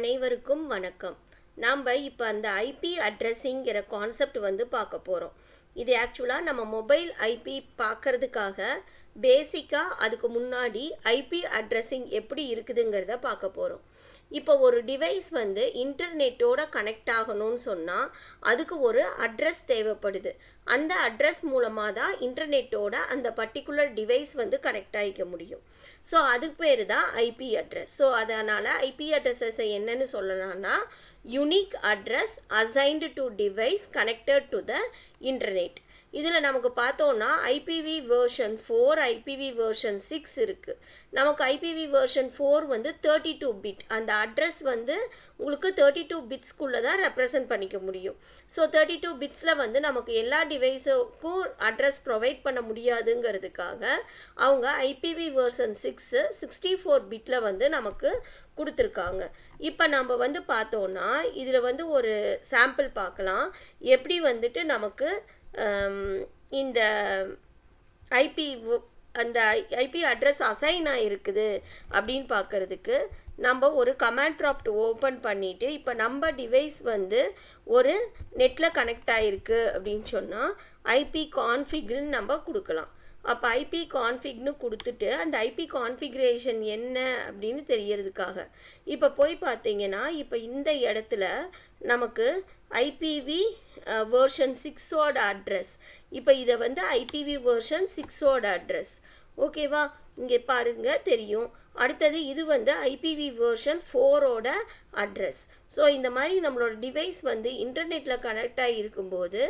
அனைவருக்கும் வணக்கம். நாம் இப்போ அந்த ஐபி அட்ரஸிங்கிற கான்செப்ட் வந்து பார்க்க போகிறோம் இது ஆக்சுவலாக நம்ம மொபைல் ஐபி பார்க்கறதுக்காக பேசிக்காக அதுக்கு முன்னாடி ஐபி அட்ரஸிங் எப்படி இருக்குதுங்கிறத பார்க்க போகிறோம் இப்போ ஒரு டிவைஸ் வந்து இன்டர்நெட்டோட கனெக்ட் ஆகணும்னு சொன்னால் அதுக்கு ஒரு அட்ரஸ் தேவைப்படுது. அந்த அட்ரஸ் மூலமாக தான் இன்டர்நெட்டோட அந்த பர்டிகுலர் டிவைஸ் வந்து கனெக்ட் ஆகிக்க முடியும். ஸோ அதுக்கு பேர் தான் ஐபி அட்ரஸ் ஸோ அதனால் ஐபி அட்ரஸஸை என்னன்னு சொல்லலாம்னா unique address assigned to device connected to the internet இதில் நமக்கு பார்த்தோன்னா IPv version four IPv version six இருக்குது நமக்கு ஐபிவி வேர்ஷன் ஃபோர் வந்து தேர்ட்டி டூ பிட் அந்த அட்ரஸ் வந்து உங்களுக்கு தேர்ட்டி டூ பிட்ஸ்க்குள்ளே தான் ரெப்ரசன்ட் பண்ணிக்க முடியும். ஸோ தேர்ட்டி டூ பிட்ஸில் வந்து நமக்கு எல்லா டிவைஸுக்கும் அட்ரஸ் ப்ரொவைட் பண்ண முடியாதுங்கிறதுக்காக அவங்க IPv version six sixty four பிட்டில் வந்து நமக்கு கொடுத்துருக்காங்க. இப்போ நம்ம வந்து பார்த்தோன்னா இதில் வந்து ஒரு சாம்பிள் பார்க்கலாம். எப்படி வந்துட்டு நமக்கு இந்த ஐபி அந்த ஐபி அட்ரஸ் அசைன் ஆகிருக்குது அப்படின்னு பார்க்குறதுக்கு நம்ம ஒரு கமாண்ட் ப்ராப்ட் ஓப்பன் பண்ணிவிட்டு இப்போ நம்ம டிவைஸ் வந்து ஒரு நெட்டில் கனெக்ட் ஆகிருக்கு அப்படின்னு சொன்னால் ஐபி கான்ஃபிக்னு நம்ம கொடுக்கலாம். அப்போ ஐபி கான்ஃபிக்னு கொடுத்துட்டு அந்த ஐபி கான்ஃபிகரேஷன் என்ன அப்படின்னு தெரியறதுக்காக. இப்போ போய் பார்த்தீங்கன்னா இப்போ இந்த இடத்துல நமக்கு ஐபிவி வேர்ஷன் சிக்ஸோட அட்ரஸ் இப்போ இதை வந்து ஐபிவி வேர்ஷன் சிக்ஸோட அட்ரஸ் ஓகேவா? இங்கே பாருங்க தெரியும். அடுத்தது இது வந்து ஐபிவி வேர்ஷன் ஃபோரோட அட்ரஸ் ஸோ இந்த மாதிரி நம்மளோட டிவைஸ் வந்து இன்டர்நெட்டில் கனெக்ட் ஆகி இருக்கும்போது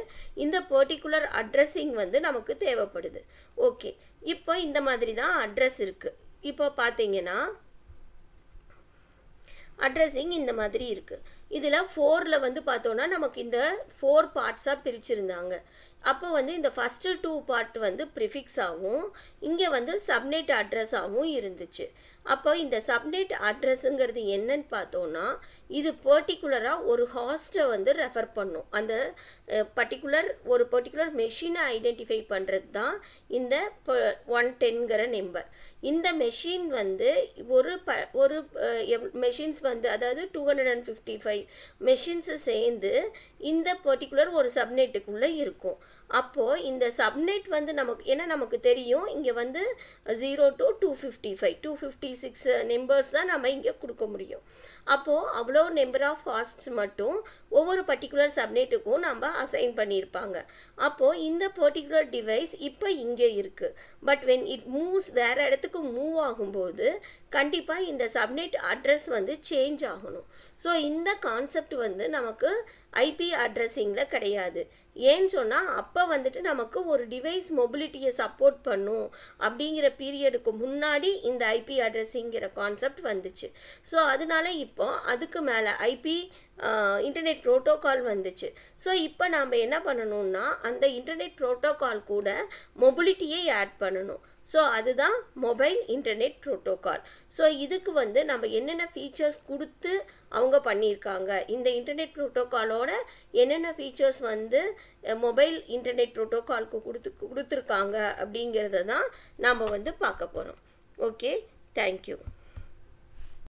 இந்த பர்டிகுலர் அட்ரஸிங் வந்து நமக்கு தேவைப்படுது. ஓகே இப்போ இந்த மாதிரி தான் அட்ரஸ் இருக்குது இப்போ பார்த்தீங்கன்னா அட்ரஸிங் இந்த மாதிரி இருக்குது இதில் ஃபோரில் வந்து பார்த்தோன்னா நமக்கு இந்த ஃபோர் பார்ட்ஸாக பிரிச்சிருந்தாங்க. அப்போ வந்து இந்த ஃபஸ்ட்டு டூ பார்ட் வந்து ப்ரிஃபிக்ஸ் ஆகும் இங்கே வந்து சப்நெட் அட்ரஸாகவும் இருந்துச்சு. அப்போ இந்த சப்நெட் அட்ரஸுங்கிறது என்னன்னு பார்த்தோன்னா இது பர்டிகுலராக ஒரு ஹாஸ்ட்டை வந்து ரெஃபர் பண்ணும். அந்த பர்டிகுலர் ஒரு பர்டிகுலர் மெஷினை ஐடென்டிஃபை பண்ணுறது தான் இந்த ஒன் டென்கிற நம்பர் இந்த மெஷின் வந்து ஒரு ப ஒரு மெஷின்ஸ் வந்து அதாவது two hundred and fifty five machines சேர்ந்து இந்த பர்டிகுலர் ஒரு சப்நெட்டுக்குள்ளே இருக்கும். அப்போது இந்த சப்நெட் வந்து நமக்கு ஏன்னா நமக்கு தெரியும் இங்கே வந்து zero to two fifty five two fifty six numbers uh, தான் நம்ம இங்கே கொடுக்க முடியும். அப்போது அவ்வளோ நெம்பர் ஆஃப் ஹாஸ்ட்ஸ் மட்டும் ஒவ்வொரு பர்டிகுலர் சப்நெட்டுக்கும் நம்ம அசைன் பண்ணியிருப்பாங்க. அப்போது இந்த பர்டிகுலர் டிவைஸ் இப்போ இங்கே இருக்குது பட் வென் இட் மூவ்ஸ் வேறு இடத்துக்கு மூவ் ஆகும்போது கண்டிப்பாக இந்த சப்நெட் அட்ரஸ் வந்து சேஞ்ச் ஆகணும். ஸோ இந்த கான்செப்ட் வந்து நமக்கு ஐபி அட்ரஸிங்கில் கிடையாது. ஏன்னு சொன்னால் அப்போ வந்துட்டு நமக்கு ஒரு டிவைஸ் மொபிலிட்டியை சப்போர்ட் பண்ணும் அப்படிங்கிற பீரியடுக்கு முன்னாடி இந்த ஐபி அட்ரஸிங்கிற கான்செப்ட் வந்துச்சு. ஸோ அதனால இப்போ அதுக்கு மேலே ஐபி இன்டர்நெட் ப்ரோட்டோகால் வந்துச்சு. ஸோ இப்போ நாம் என்ன பண்ணணும்னா அந்த இன்டர்நெட் ப்ரோட்டோகால் கூட மொபிலிட்டியை ஆட் பண்ணணும். ஸோ அதுதான் மொபைல் இன்டர்நெட் ப்ரோட்டோகால் ஸோ இதுக்கு வந்து நம்ம என்னென்ன ஃபீச்சர்ஸ் கொடுத்து அவங்க பண்ணியிருக்காங்க? இந்த இன்டர்நெட் ப்ரோட்டோகாலோட என்னென்ன ஃபீச்சர்ஸ் வந்து மொபைல் இன்டர்நெட் ப்ரோட்டோகாலுக்கு கொடுத்து கொடுத்துருக்காங்க அப்படிங்கிறத தான் நாம் வந்து பார்க்க போகிறோம் ஓகே தேங்க்யூ